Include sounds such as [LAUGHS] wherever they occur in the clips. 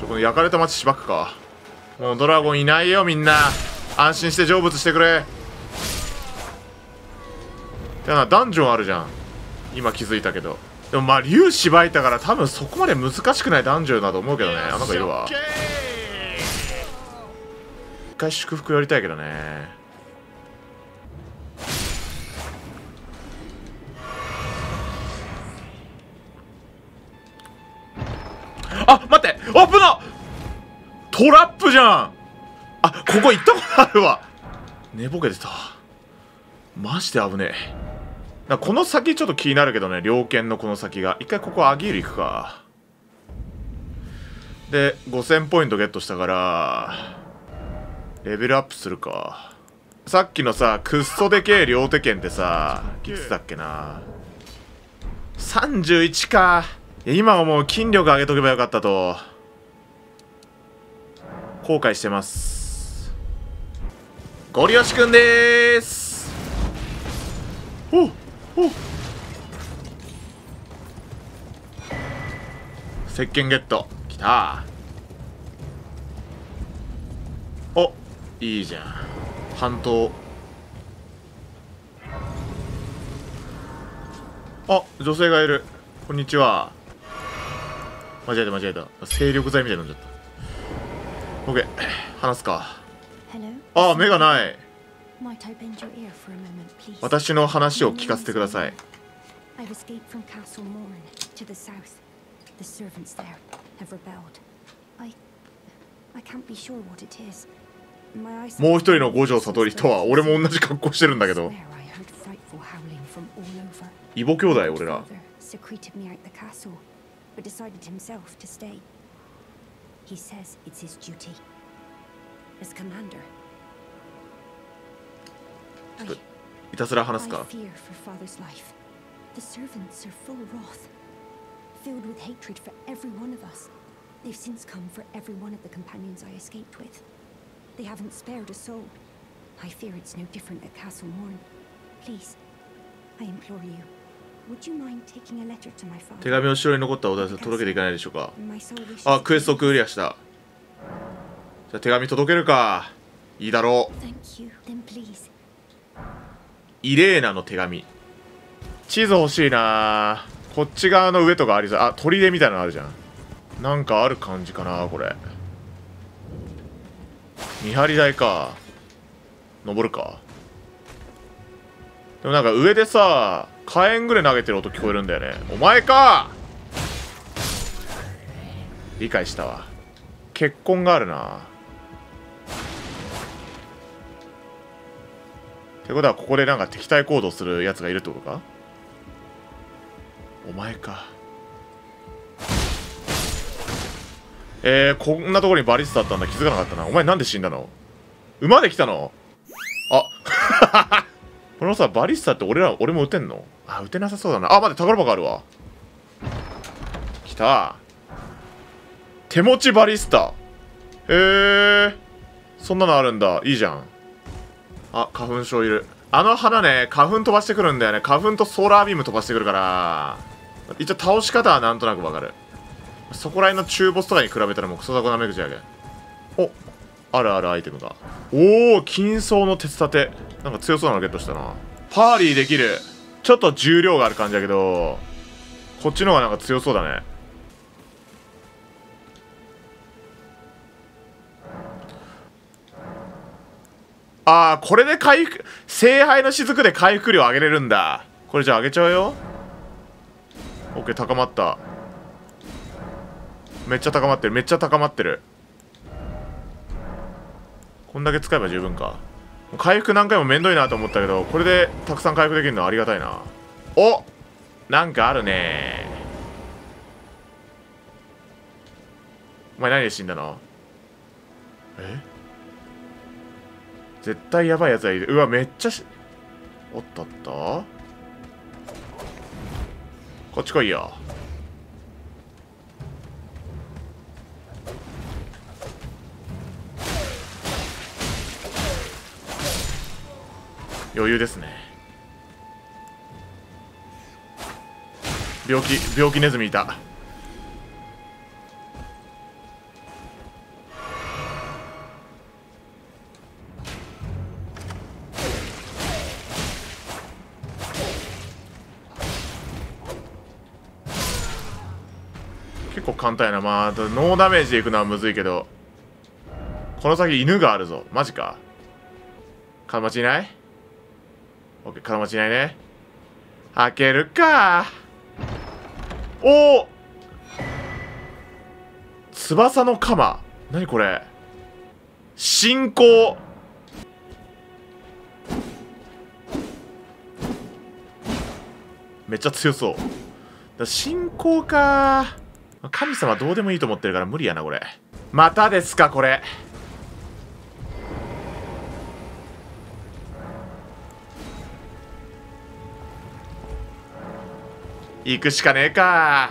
ちょこの焼かれた町しばくか。もうドラゴンいないよみんな。安心して成仏してくれ。てなダンジョンあるじゃん。今気づいたけど。でもまあ竜しばいたから多分そこまで難しくないダンジョンだと思うけどね。あなんかいるわ。一回祝福やりたいけどねトラップじゃん。あここ行ったことあるわ。寝ぼけてた。マジで危ねえ。だこの先ちょっと気になるけどね。猟犬のこの先が。一回ここアギール行くか。で5000ポイントゲットしたからレベルアップするか。さっきのさクッソでけえ両手剣ってさいつだっけな。31か。今はもう。筋力上げとけばよかったと。後悔してます。ゴリ押しくんでーすおお石鹸ゲットきたおいいじゃん。半島。あ女性がいる。こんにちは。間違えた間違えた。精力剤みたいに飲んじゃった。OK 話すか。ああ目がない。私の話を聞かせてください。もう一人の五条悟りとは俺も同じ格好してるんだけど。イボ兄弟俺ら He says it's his duty. As commander. ちょっといたずら話す I か fear for father's life. The servants are full of wrath, filled with hatred for every one of us. They've since come for every one of the companions I escaped with. They haven't spared a soul. I fear it's no different at Castle Morn. Please, I implore you. 手?紙を城に残ったお題を届けていかないでしょうか？あクエストクリアした。じゃあ手紙届けるか。いいだろう.イレーナの手紙。地図欲しいな。こっち側の上とかありそう。あ砦みたいなのあるじゃん。なんかある感じかなこれ。見張り台か。登るか。でもなんか上でさ火炎ぐらい投げてる音聞こえるんだよね。お前か！理解したわ。結婚があるな。ってことはここでなんか敵対行動するやつがいるってことか？お前か。えー、こんなところにバリスタあったんだ。気づかなかったな。お前なんで死んだの？馬で来たの？あ！[LAUGHS] このさバリスタって俺ら俺も撃てんの？あ撃てなさそうだな。あ待って宝箱あるわ。来た。手持ちバリスタ。へえー、そんなのあるんだ。いいじゃん。あ花粉症いる。あの花ね花粉飛ばしてくるんだよね。花粉とソーラービーム飛ばしてくるから。一応倒し方はなんとなくわかる。そこら辺の中ボスとかに比べたらもうクソザコなめ口やけん。おあるあるアイテムが。おお金層の鉄立て。なんか強そうなのゲットしたな。パーリーできる。ちょっと重量がある感じだけどこっちの方がなんか強そうだね。ああこれで回復聖杯の雫で回復量上げれるんだ。これじゃあ上げちゃうよ。OK 高まった。めっちゃ高まってるめっちゃ高まってる。こんだけ使えば十分か。回復何回もめんどいなと思ったけどこれでたくさん回復できるのはありがたいな。おなんかあるね。お前何で死んだの？え？絶対やばいやつがいる。うわめっちゃしおっとっとこっち来いよ。余裕ですね。病気病気ネズミいた。結構簡単やな。まあノーダメージでいくのはむずいけどこの先犬があるぞ。マジか。カンマチいない？オッケー金町いないね。開けるか。お！お翼の鎌。何これ。進行めっちゃ強そう。だ進行か。神様どうでもいいと思ってるから無理やなこれ。またですかこれ。行くしかねえか。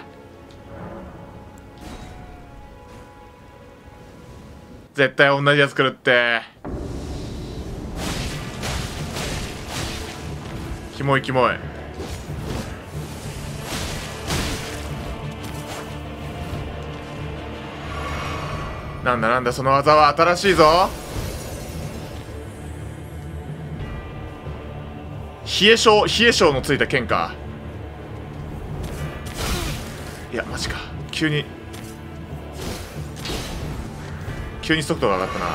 絶対同じやつ来るって。キモいキモい。なんだなんだその技は新しいぞ。冷え性冷え性のついた剣か。やマジか。急に。急に速度が上がったな。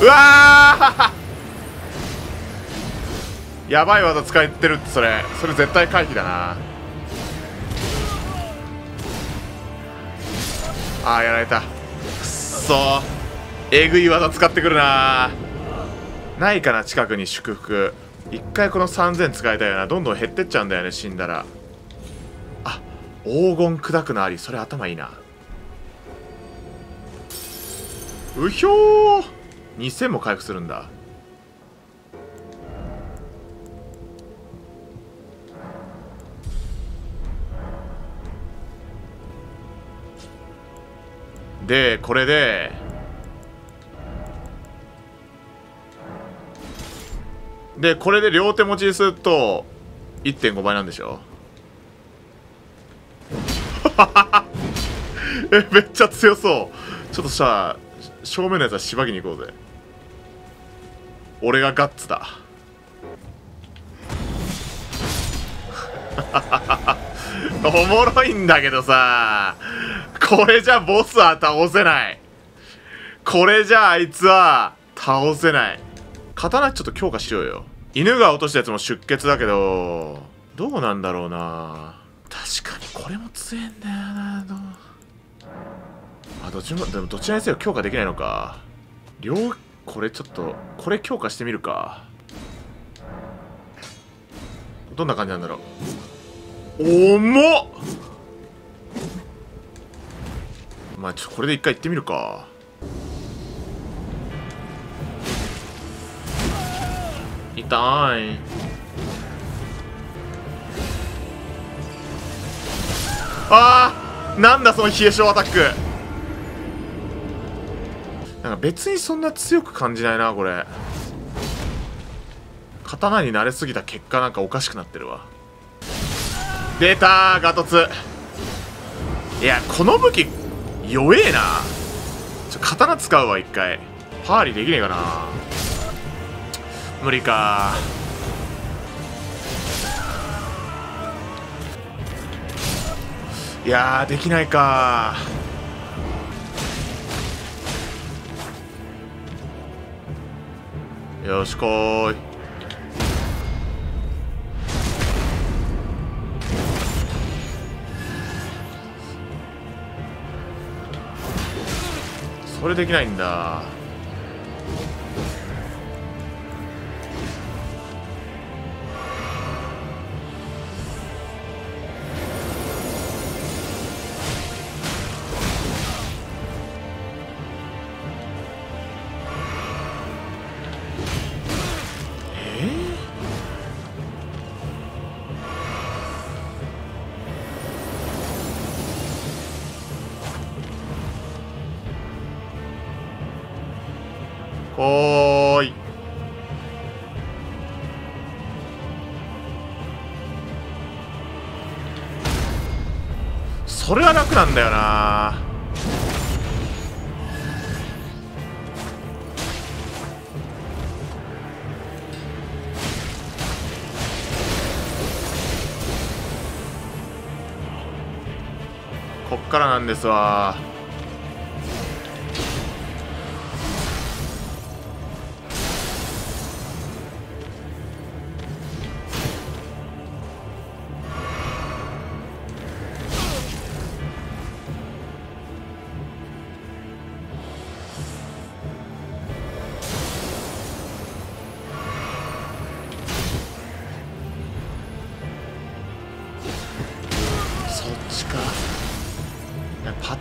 うわ [LAUGHS] やばい技使えてるってそれ。それ絶対回避だな。あーやられた。くっそえぐい技使ってくるな。ないかな近くに祝福。一回この3000使いたいよな。どんどん減ってっちゃうんだよね死んだら。あ黄金砕くのあり。それ頭いいな。うひょー。2000も回復するんだ。でこれで。でこれで両手持ちにすると1.5倍なんでしょ？[LAUGHS] えめっちゃ強そう。ちょっとさ正面のやつはしばきに行こうぜ。俺がガッツだ。[LAUGHS] おもろいんだけどさ。これじゃボスは倒せない。これじゃあいつは倒せない。刀ちょっと強化しようよ。犬が落としたやつも出血だけどどうなんだろうな。確かにこれも強えんだよな。どあどっちもでもどちらにせよ強化できないのか。両これちょっとこれ強化してみるか。どんな感じなんだろう。重っ！まあちょこれで一回行ってみるか。痛い。あーなんだその冷え性アタック。なんか別にそんな強く感じないなこれ。刀に慣れすぎた結果なんかおかしくなってるわ。出たガトツ。いやこの武器弱えな。ちょ刀使うわ一回。パーリーできねえかな。無理か。いやできないか。よしこい。それできないんだ。それは楽なんだよな。こっからなんですわ。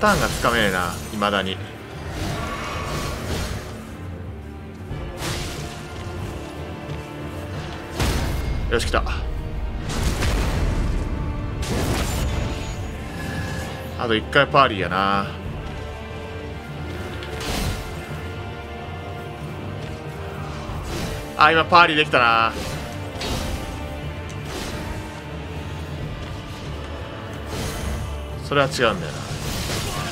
ターンがつかめねえないまだに。よし来た。あと1回パーリーやな。あ今パーリーできたな。それは違うんだよな。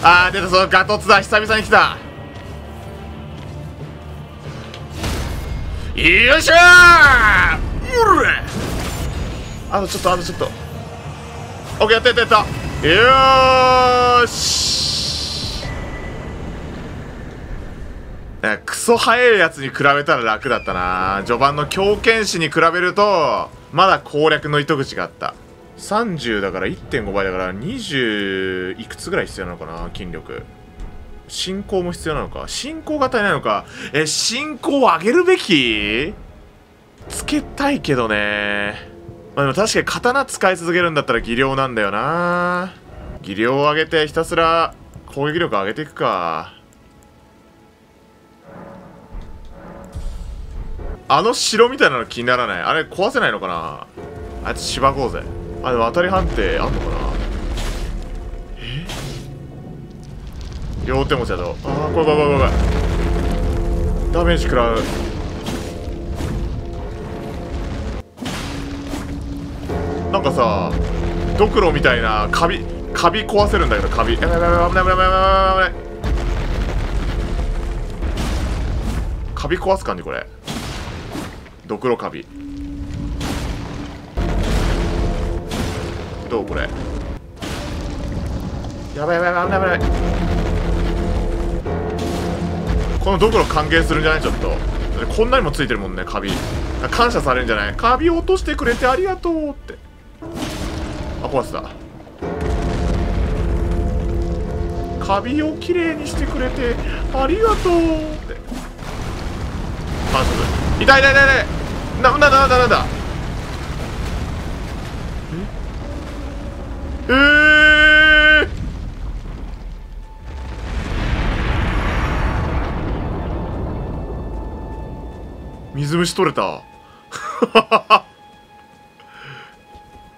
あー出たそのガトツだ久々に来た。よっしゃーうらあとちょっとあとちょっと。オッケーやったやったやった。よーし。クソ速いやつに比べたら楽だったな。序盤の狂犬士に比べるとまだ攻略の糸口があった。30だから1.5倍だから20いくつぐらい必要なのかな筋力。進行も必要なのか。進行が足りないのか。え進行を上げるべき？つけたいけどね。まあでも確かに刀使い続けるんだったら技量なんだよな。技量を上げてひたすら攻撃力上げていくか。あの城みたいなの気にならない？あれ壊せないのかな？あいつしばこうぜ。あでも当たり判定あんのかな？え？両手持ちだとあー怖い怖い怖い怖いダメージ食らう。なんかさドクロみたいなカビカビ壊せるんだけどカビ。やばいやばいやばい危ない危ない危ない危ない危ない。カビ壊す感じこれ。ドクロカビ。どうこれ。やばいやばいやばい危ない危ない。このドクロ歓迎するんじゃない？ちょっと。こんなにもついてるもんねカビ。感謝されるんじゃない？カビ落としてくれてありがとうって。あ壊せたカビをきれいにしてくれてありがとうって。感謝する痛い痛い痛い痛い。ななんだなんだな。んだえ、水虫取れた。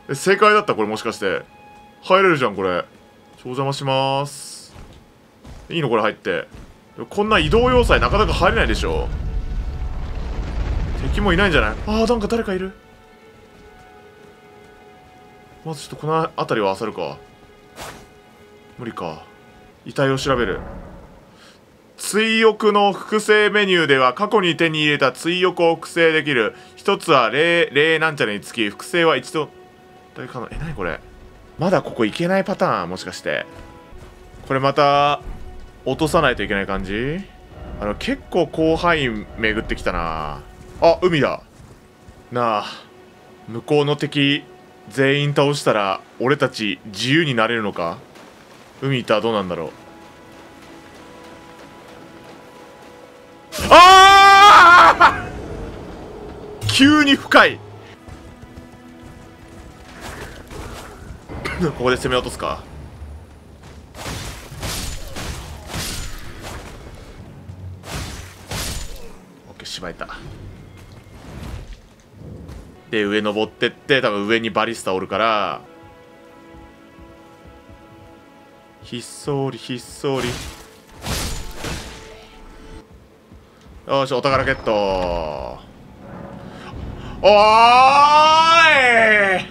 [LAUGHS] 正解だったこれもしかして。入れるじゃんこれ。お邪魔します。いいのこれ入って。こんな移動要塞なかなか入れないでしょ。敵もいないんじゃない？あーなんか誰かいる。まずちょっとこの辺りを漁るか。無理か。遺体を調べる。追憶の複製メニューでは過去に手に入れた追憶を複製できる。一つは霊霊なんちゃらにつき複製は一度。誰かのえ何これ。まだここ行けないパターンもしかして。これまた落とさないといけない感じ？あの結構広範囲巡ってきたな。あ海だ。なあ。向こうの敵全員倒したら俺たち自由になれるのか？海行ったらどうなんだろう？あー！[LAUGHS] 急に深い。[LAUGHS] ここで攻め落とすか？オッケーしまえた。で上登ってって多分上にバリスタおるからひっそりひっそり。よしお宝ゲット。おーい！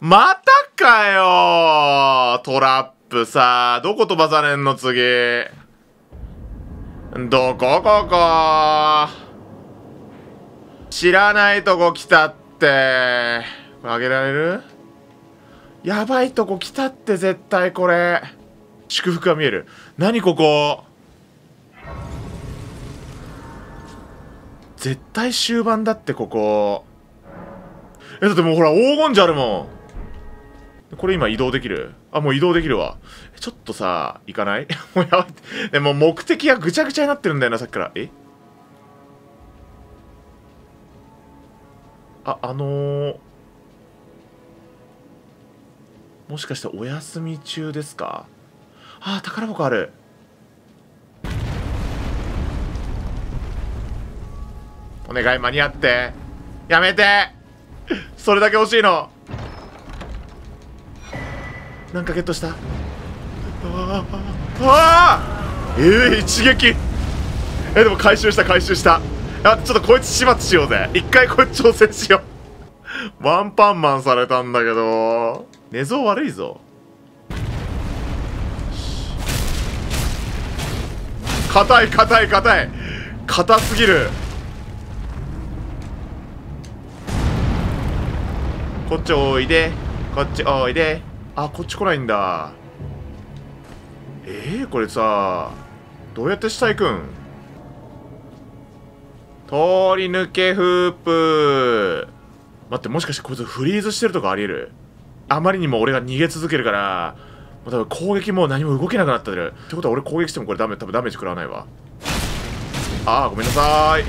またかよトラップさ。どこ飛ばされんの次。どこここ。知らないとこ来たって。これあげられる？やばいとこ来たって絶対これ。祝福が見える。何ここ？絶対終盤だってここ。えだってもうほら黄金じゃあるもん。これ今移動できる？あもう移動できるわ。ちょっとさ行かない？[LAUGHS] もうやばい。でも目的がぐちゃぐちゃになってるんだよなさっきから。え？ああのー、もしかしてお休み中ですか？あー宝箱ある。お願い間に合って。やめて。それだけ欲しいの。なんかゲットした？あああえー、一撃。えでも回収した回収した。あちょっとこいつ始末しようぜ。一回こいつ挑戦しよう。ワンパンマンされたんだけど。寝相悪いぞ。硬い硬い硬い。硬すぎる。こっちおいで。こっちおいで。あこっち来ないんだ。えー、これさどうやって下行くん？通り抜けフープ。待ってもしかしてこいつフリーズしてるとかありえる？あまりにも俺が逃げ続けるからもう多分攻撃も何も動けなくなってるってことは俺攻撃してもこれダメ多分ダメージ食らわないわ。あーごめんなさい。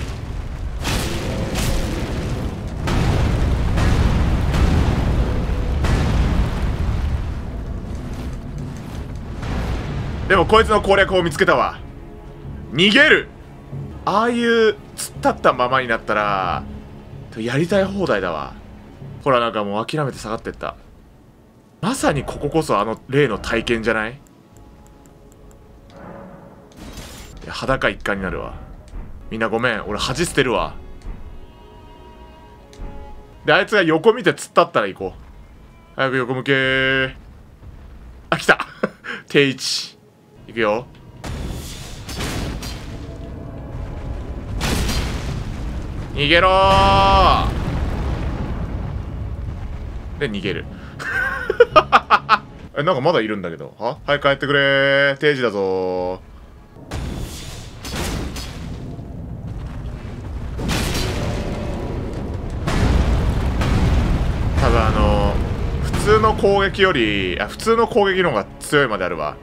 でもこいつの攻略を見つけたわ。逃げる。ああいう突っ立ったままになったらやりたい放題だわ。ほらなんかもう諦めて下がってった。まさにこここそあの例の体験じゃない？い裸一貫になるわ。みんなごめん。俺恥捨てるわ。であいつが横見て突っ立ったら行こう。早く横向けあ来た。[LAUGHS] 定位置。いくよ。逃げろで逃げる。[LAUGHS] えなんかまだいるんだけど。は？はい帰ってくれ定時だぞ多分あの普通の攻撃よりあ普通の攻撃の方が強いまであるわ。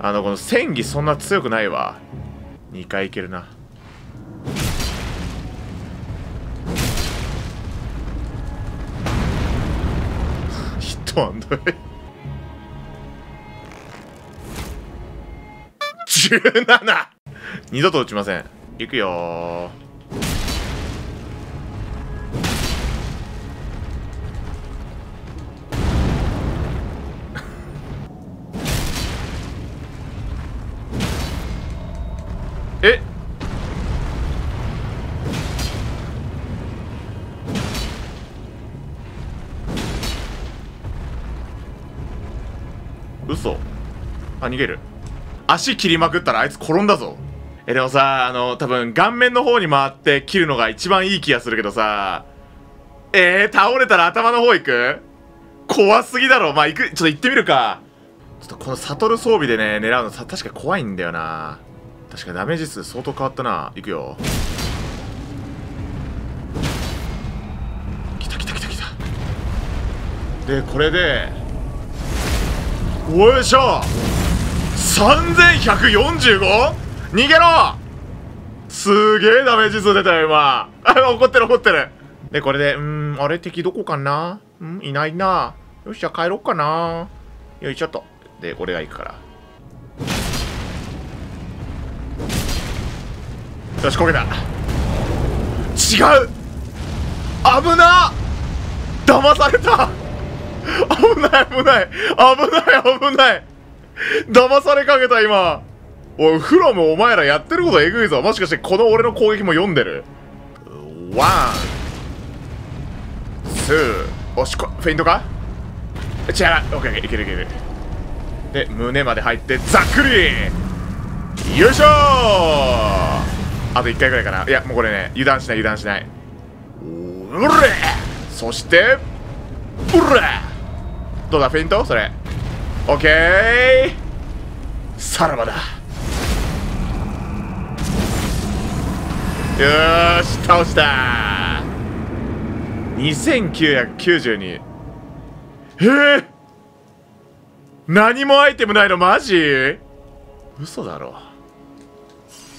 あのこの戦技そんな強くないわ。2回いけるな。ヒットアンド17二度と撃ちません。いくよー。嘘。あ逃げる。足切りまくったらあいつ転んだぞ。えでもさあの多分顔面の方に回って切るのが一番いい気がするけどさ。えー、倒れたら頭の方行く？怖すぎだろ。まあ行くちょっと行ってみるか。ちょっとこの悟る装備でね狙うのさ確か怖いんだよな。確かダメージ数相当変わったな。行くよ。来た来た来た来た。でこれでおいしょ 3145? 逃げろ!すげえダメージ数出たよ今。[LAUGHS] 怒ってる怒ってる。でこれでうんあれ敵どこかな?うんいないな。よっしゃ帰ろっかな。よいしょっと。で俺が行くから。よしこげた。違う!危な騙された!危ない危ない。危ない危ない。騙されかけた今。おいフロムお前らやってることえぐいぞ。もしかしてこの俺の攻撃も読んでる？ワンツー。おしこフェイントか？違う。オッケーオッケーいけるいける。で胸まで入ってざっくり。よいしょ。あと1回ぐらいかな。いやもうこれね油断しない油断しない。うれそしてうれどうだフェイント？それ。オッケーさらばだ。よし倒した。2992えー、何もアイテムないのマジ？嘘だろ。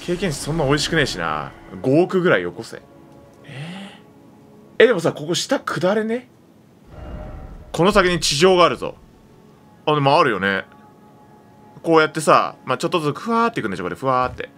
経験値そんな美味しくねえしな。5億ぐらいよこせ。えー、えでもさここ下下れね？この先に地上があるぞ。あでもあるよね。こうやってさ、まあ、ちょっとずつふわーっていくんでしょこれ。ふわーって。